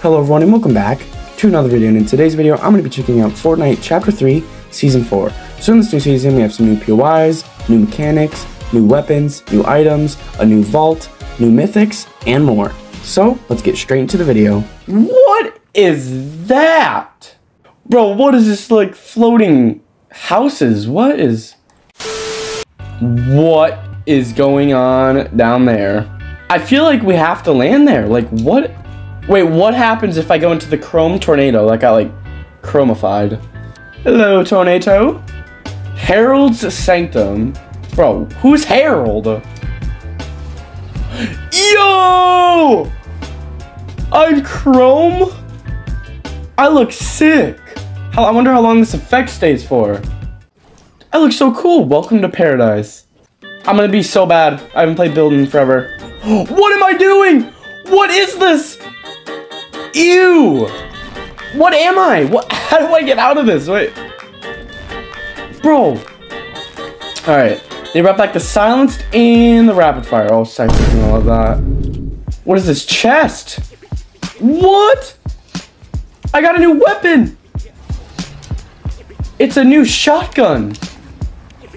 Hello everyone and welcome back to another video and in today's video I'm going to be checking out Fortnite Chapter 3 Season 4. So in this new season we have some new POIs, new mechanics, new weapons, new items, a new vault, new mythics, and more. So let's get straight into the video. What is that? Bro, what is this like floating houses? What is... What is going on down there? I feel like we have to land there. Like, what? Wait, what happens if I go into the chrome tornado? Like, I, like, chromified. Hello, Tornado. Harold's Sanctum. Bro, who's Harold? Yo! I'm Chrome? I look sick. How, I wonder how long this effect stays for. I look so cool. Welcome to paradise. I'm gonna be so bad. I haven't played building forever. What am I doing? What is this? Ew! What am I? What? How do I get out of this? Wait. Bro. Alright. They brought back the silenced and the rapid fire. Oh, cycles and all of that. What is this chest? What? I got a new weapon! It's a new shotgun.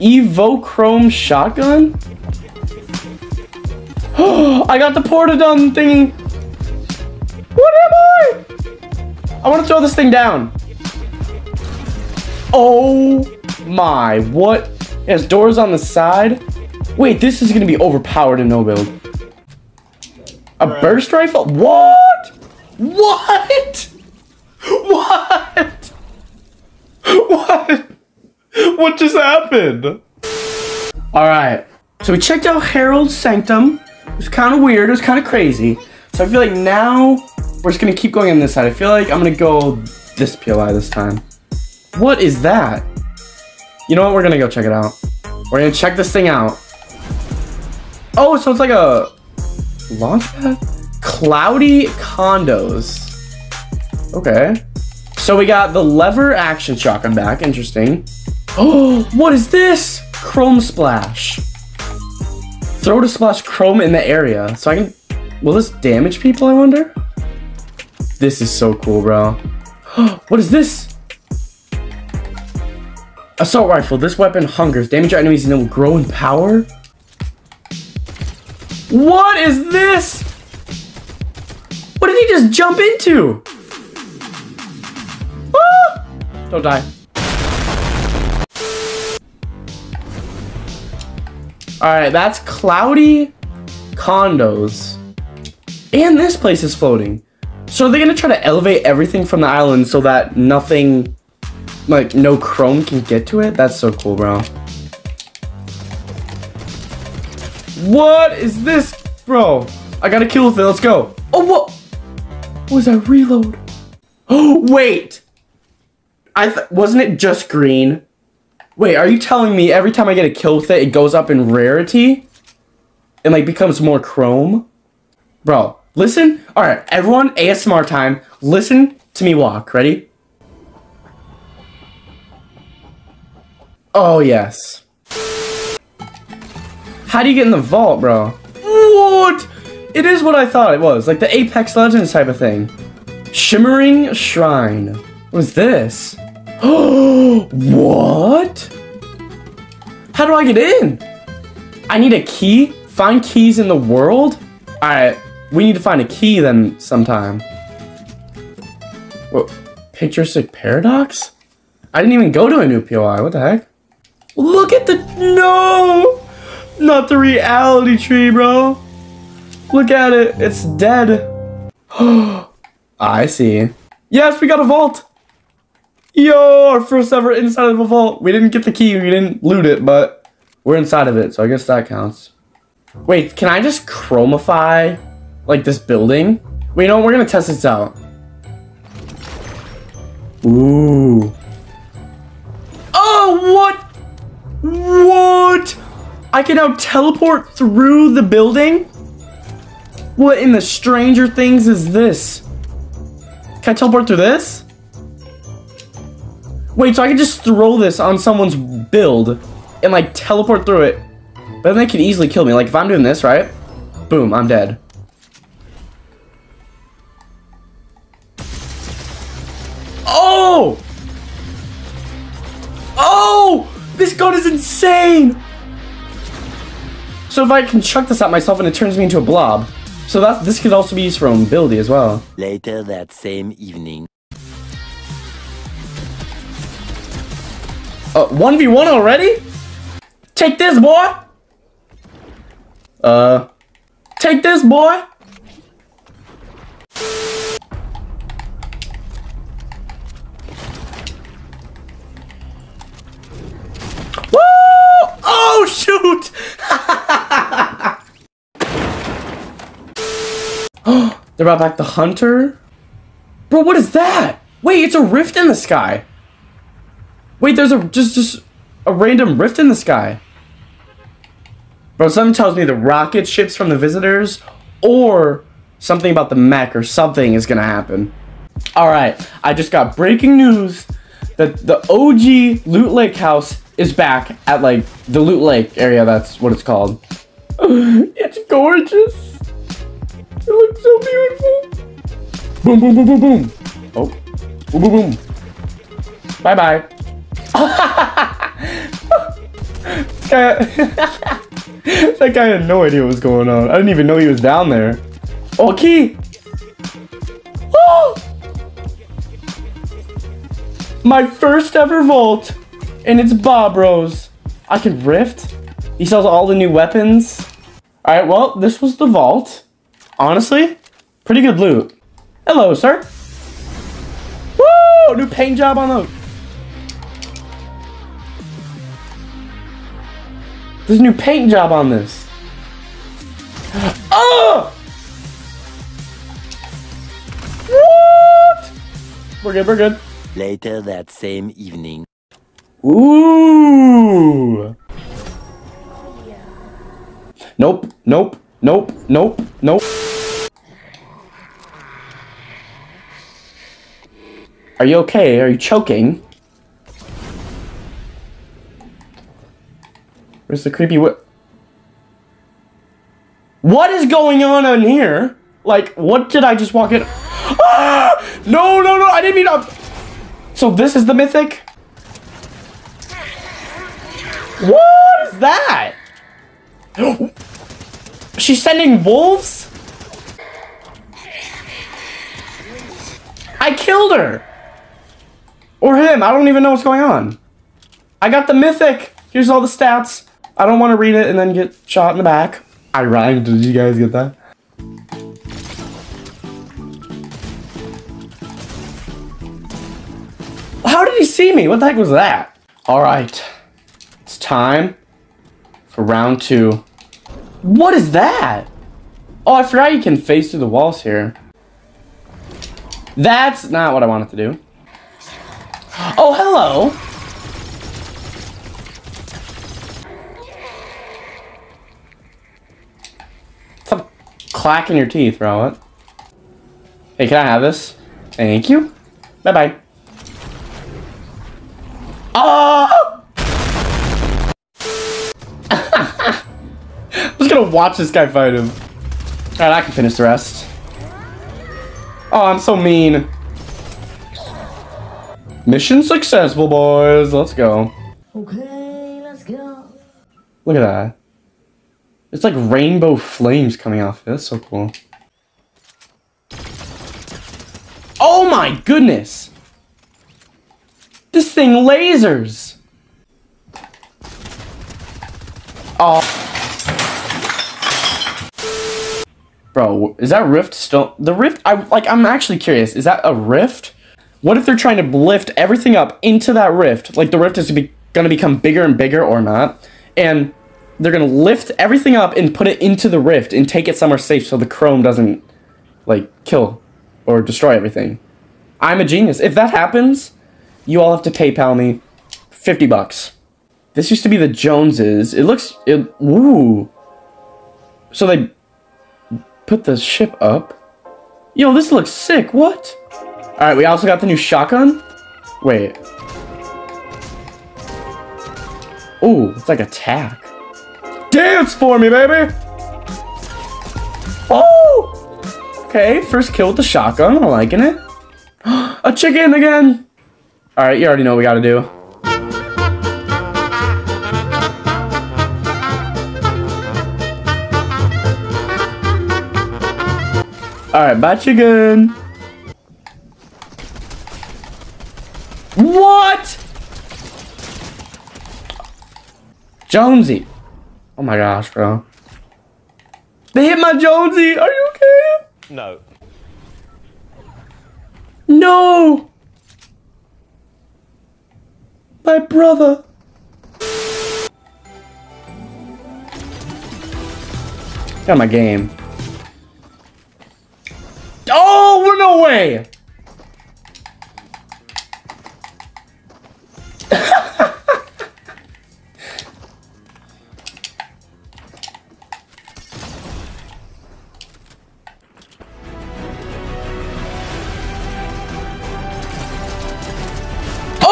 Evochrome shotgun? I got the Portadon thingy. What am I? I want to throw this thing down. Oh my, what? It has doors on the side. Wait, this is going to be overpowered in no build. A burst rifle? What? What? What? What? What just happened? All right. So we checked out Harold's Sanctum. It was kind of weird. It was kind of crazy. So I feel like now we're just to keep going on this side. I feel like I'm to go this POI this time. What is that? You know what? We're to go check it out. We're to check this thing out. Oh, so it's like a launch pad? Cloudy condos. Okay. So we got the lever action shotgun back. Interesting. Oh, what is this? Chrome splash. Throw to splash chrome in the area. So I can... Will this damage people, I wonder? This is so cool, bro. what is this? Assault rifle. This weapon hungers. Damage your enemies and it will grow in power? What is this? What did he just jump into? Ah! Don't die. Alright, that's cloudy condos. And this place is floating. So they're they gonna try to elevate everything from the island so that nothing, like no chrome can get to it? That's so cool, bro. What is this? Bro, I gotta kill with it, let's go. Oh, what? what was that reload? Oh, wait. I wasn't it just green? Wait, are you telling me every time I get a kill with it, it goes up in rarity? And like becomes more chrome? Bro, listen. Alright, everyone, ASMR time. Listen to me walk. Ready? Oh, yes. How do you get in the vault, bro? What? It is what I thought it was. Like the Apex Legends type of thing. Shimmering Shrine. What is this? Oh, what? How do I get in? I need a key? Find keys in the world? Alright, we need to find a key then sometime. What? Picture Sick Paradox? I didn't even go to a new POI. What the heck? Look at the... No! Not the reality tree, bro. Look at it. It's dead. I see. Yes, we got a vault. Yo, our first ever inside of a vault. We didn't get the key, we didn't loot it, but we're inside of it, so I guess that counts. Wait, can I just chromify, like, this building? Wait, no, we're gonna test this out. Ooh. Oh, what? What? I can now teleport through the building? What in the Stranger Things is this? Can I teleport through this? Wait, so I can just throw this on someone's build and like teleport through it. But then they can easily kill me. Like if I'm doing this, right? Boom, I'm dead. Oh! Oh! This gun is insane! So if I can chuck this at myself and it turns me into a blob. So that this could also be used for mobility as well. Later that same evening. Uh, 1v1 already? Take this, boy! Uh, take this, boy! They brought back the hunter? Bro, what is that? Wait, it's a rift in the sky. Wait, there's a just just a random rift in the sky. Bro, something tells me the rocket ships from the visitors or something about the mech or something is gonna happen. Alright, I just got breaking news that the OG Loot Lake house is back at like the Loot Lake area, that's what it's called. it's gorgeous. It looks so beautiful. Boom, boom, boom, boom, boom. Oh, boom, boom, boom. Bye, bye. that guy had no idea what was going on. I didn't even know he was down there. Oh, key. Oh! My first ever vault, and it's Bob Rose. I can rift. He sells all the new weapons. All right, well, this was the vault. Honestly, pretty good loot. Hello, sir. Woo! New paint job on the. There's a new paint job on this. Oh! What? We're good, we're good. Later that same evening. Ooh. Nope, nope, nope, nope, nope. Are you okay? Are you choking? Where's the creepy what? What is going on in here? Like, what did I just walk in? Ah! No, no, no, I didn't mean to. So this is the mythic? What is that? She's sending wolves? I killed her! Or him, I don't even know what's going on. I got the mythic! Here's all the stats. I don't want to read it and then get shot in the back. I rhymed, did you guys get that? How did he see me? What the heck was that? Alright. It's time for round two. What is that? Oh, I forgot you can face through the walls here. That's not what I wanted to do. Oh, hello. Stop clacking your teeth, bro. What? Hey, can I have this? Thank you. Bye-bye. Oh! I'm just gonna watch this guy fight him. Alright, I can finish the rest. Oh, I'm so mean. Mission successful, boys. Let's go. Okay, let's go. Look at that. It's like rainbow flames coming off it. That's so cool. Oh my goodness! This thing lasers! Oh. Bro, is that rift still the rift I like I'm actually curious, is that a rift? What if they're trying to lift everything up into that rift? Like the rift is be, gonna become bigger and bigger or not. And they're gonna lift everything up and put it into the rift and take it somewhere safe so the chrome doesn't like kill or destroy everything. I'm a genius. If that happens, you all have to PayPal me 50 bucks. This used to be the Joneses. It looks it ooh. So they put the ship up. Yo, this looks sick. What? All right, we also got the new shotgun. Wait. Ooh, it's like attack. Dance for me, baby! Oh! Okay, first kill with the shotgun. I'm liking it. A chicken again. All right, you already know what we gotta do. All right, bye chicken. What? Jonesy. Oh my gosh, bro. They hit my Jonesy. Are you okay? No. No. My brother. Got my game. Oh, we're no way.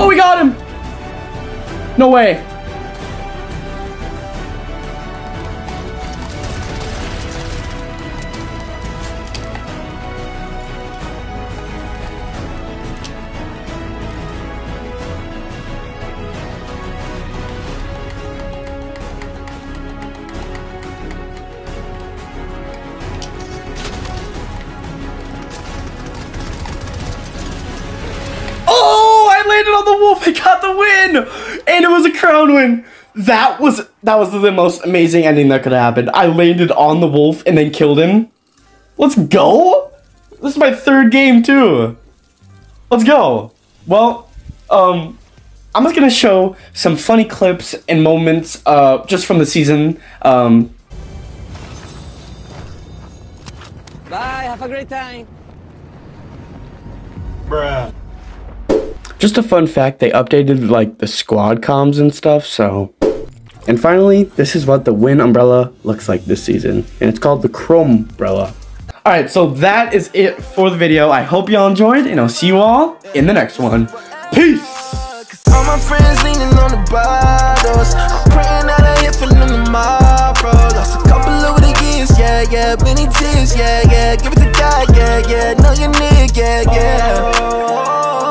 Oh, we got him! No way. Wolf. I got the win, and it was a crown win. That was that was the most amazing ending that could have happened. I landed on the wolf and then killed him. Let's go. This is my third game too. Let's go. Well, um, I'm just gonna show some funny clips and moments, uh, just from the season. Um, Bye, have a great time. Bruh. Just a fun fact, they updated like the squad comms and stuff, so. And finally, this is what the Win umbrella looks like this season. And it's called the Chrome umbrella. Alright, so that is it for the video. I hope y'all enjoyed, and I'll see you all in the next one. Peace! All yeah, yeah. Give it to God, yeah, yeah. Know you need, yeah, yeah.